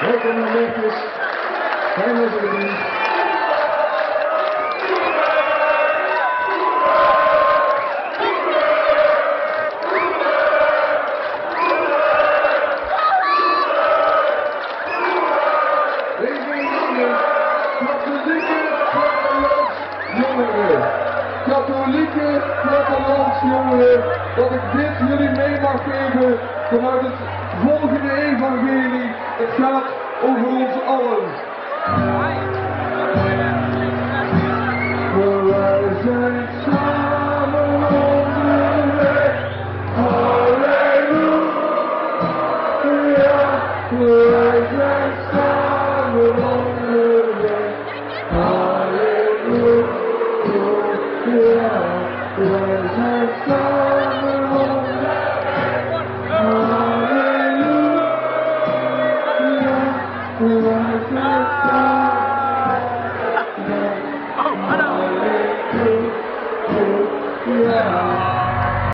netjes. Helemaal zo doen. Katholieke plattelandsjongeren, dat ik dit jullie mee mag geven vanuit het. Het rules Owens. The rising sun along. Hallelujah. Hallelujah. 对。啊